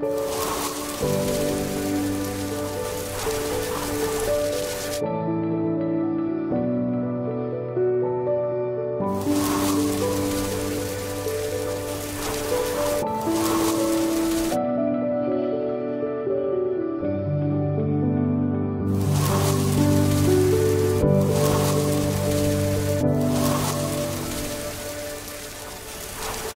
Música